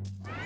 Ah!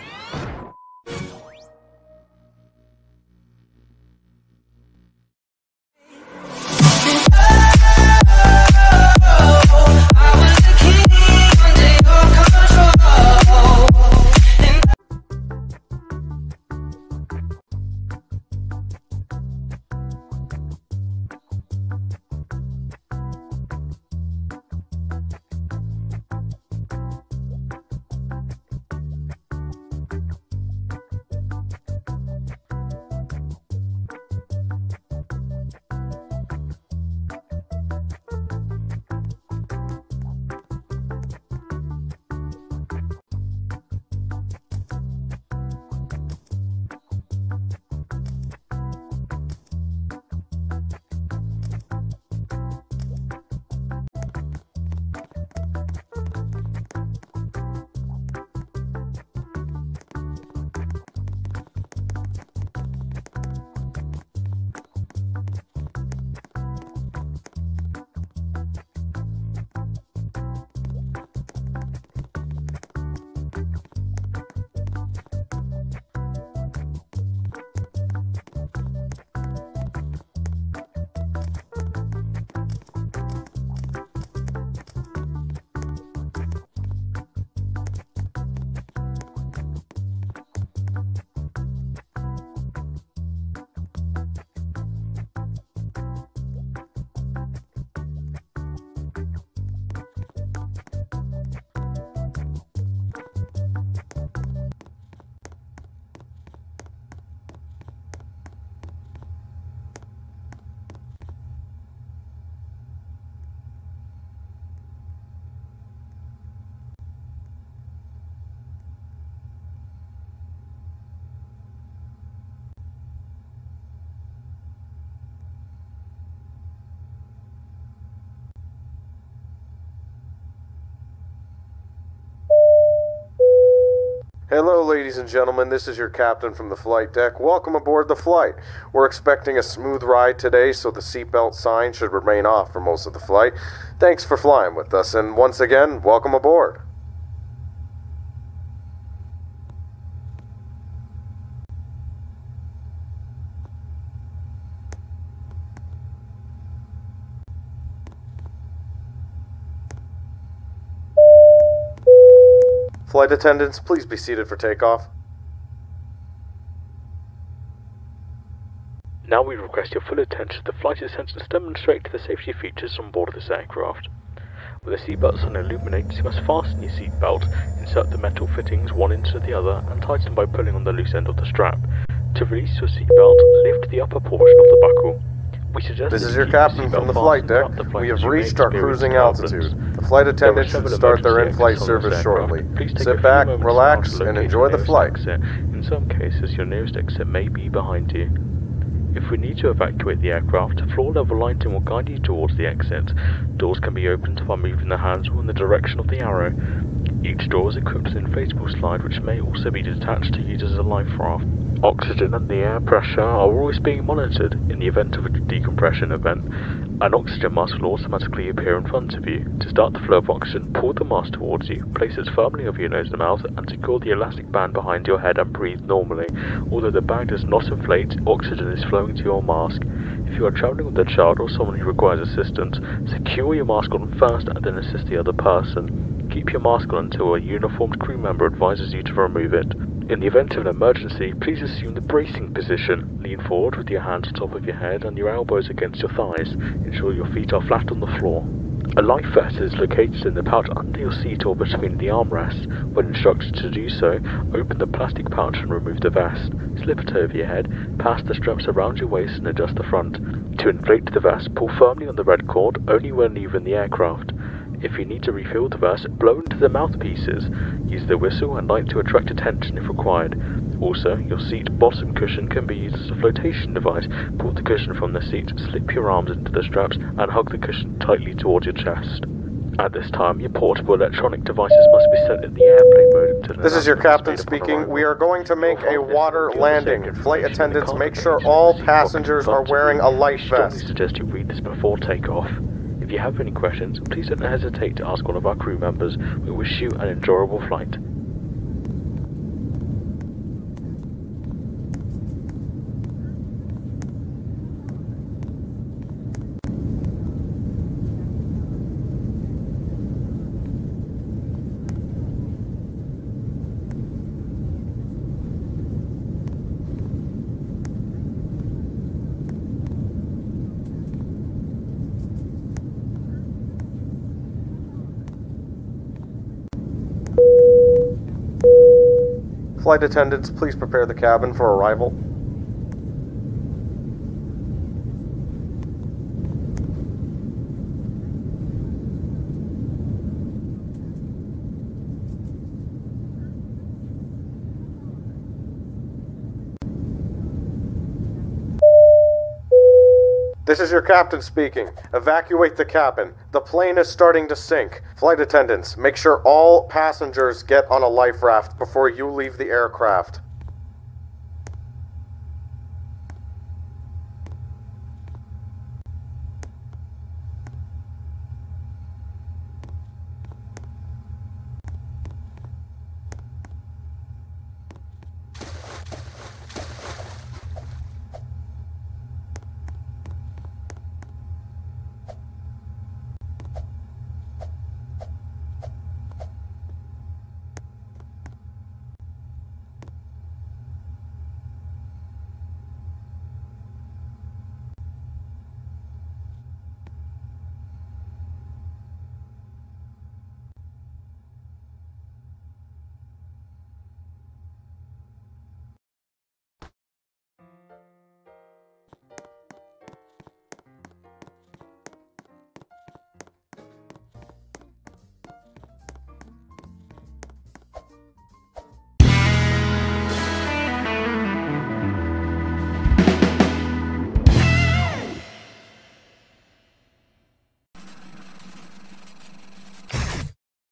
Hello, ladies and gentlemen. This is your captain from the flight deck. Welcome aboard the flight. We're expecting a smooth ride today, so the seatbelt sign should remain off for most of the flight. Thanks for flying with us, and once again, welcome aboard. Flight attendants, please be seated for takeoff. Now we request your full attention to the flight attendants demonstrate the safety features on board of this aircraft. With the seatbelt sign illuminates, you must fasten your seatbelt, insert the metal fittings one into the other, and tighten by pulling on the loose end of the strap. To release your seatbelt, lift the upper portion of the buckle. This is your captain from the flight deck. the flight We have as you may reached our cruising altitude. The flight attendants should start their in-flight service shortly. Sit back, relax, and enjoy the flight. exit. In some cases, your nearest exit may be behind you. If we need to evacuate the aircraft, floor level lighting will guide you towards the exit. Doors can be opened by moving the handle in the direction of the arrow. Each door is equipped with an inflatable slide which may also be detached to use as a life raft. Oxygen and the air pressure are always being monitored in the event of a decompression event. An oxygen mask will automatically appear in front of you. To start the flow of oxygen, pull the mask towards you, place it firmly over your nose and mouth, and secure the elastic band behind your head and breathe normally. Although the bag does not inflate, oxygen is flowing to your mask. If you are traveling with a child or someone who requires assistance, secure your mask on first and then assist the other person. Keep your mask on until a uniformed crew member advises you to remove it. In the event of an emergency, please assume the bracing position. Lean forward with your hands on top of your head and your elbows against your thighs. Ensure your feet are flat on the floor. A life vest is located in the pouch under your seat or between the armrests. When instructed to do so, open the plastic pouch and remove the vest. Slip it over your head, pass the straps around your waist and adjust the front. To inflate the vest, pull firmly on the red cord only when leaving the aircraft. If you need to refill the vest, blow into the mouthpieces. Use the whistle and light to attract attention if required. Also, your seat bottom cushion can be used as a flotation device. Pull the cushion from the seat, slip your arms into the straps, and hug the cushion tightly towards your chest. At this time, your portable electronic devices must be set in the airplane mode an This is your captain announcement made upon speaking. We are going to make a water landing. Flight information in the attendants, make sure all of the seat pocket passengers are wearing a life We strongly suggest you read this before takeoff. If you have any questions, please don't hesitate to ask one of our crew members. We wish you an enjoyable flight. Flight attendants, please prepare the cabin for arrival. This is your captain speaking. Evacuate the cabin. The plane is starting to sink. Flight attendants, make sure all passengers get on a life raft before you leave the aircraft.